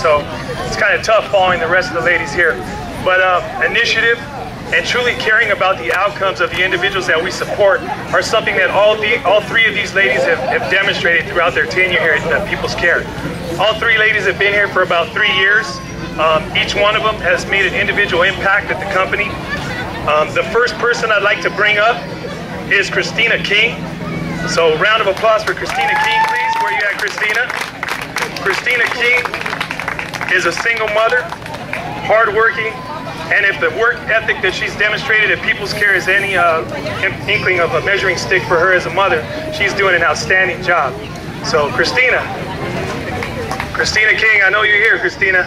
so it's kind of tough following the rest of the ladies here. But uh, initiative and truly caring about the outcomes of the individuals that we support are something that all the all three of these ladies have, have demonstrated throughout their tenure here at People's Care. All three ladies have been here for about three years. Um, each one of them has made an individual impact at the company. Um, the first person I'd like to bring up is Christina King. So round of applause for Christina King, please. Where you at, Christina? Christina King is a single mother, hardworking, and if the work ethic that she's demonstrated at People's Care is any uh, inkling of a measuring stick for her as a mother, she's doing an outstanding job. So Christina, Christina King, I know you're here, Christina.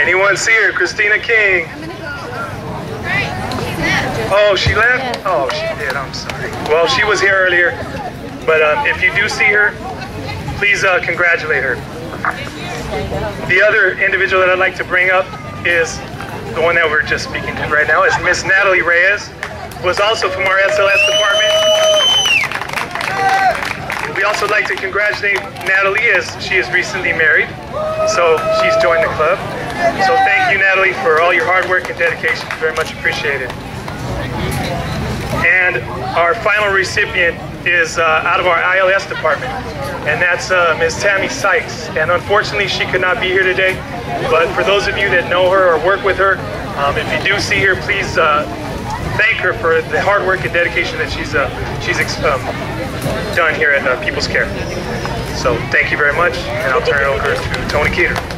Anyone see her? Christina King. Oh, she left? Oh, she did. I'm sorry. Well, she was here earlier. But um, if you do see her, please uh, congratulate her. The other individual that I'd like to bring up is the one that we're just speaking to right now is Miss Natalie Reyes, who is also from our SLS department. We also like to congratulate Natalie as she is recently married, so she's joined the club. So thank you, Natalie, for all your hard work and dedication. Very much appreciated. And our final recipient is uh, out of our ILS department, and that's uh, Ms. Tammy Sykes. And unfortunately, she could not be here today, but for those of you that know her or work with her, um, if you do see her, please uh, thank her for the hard work and dedication that she's uh, she's um, done here at uh, People's Care. So thank you very much, and I'll turn it over to Tony Keeter.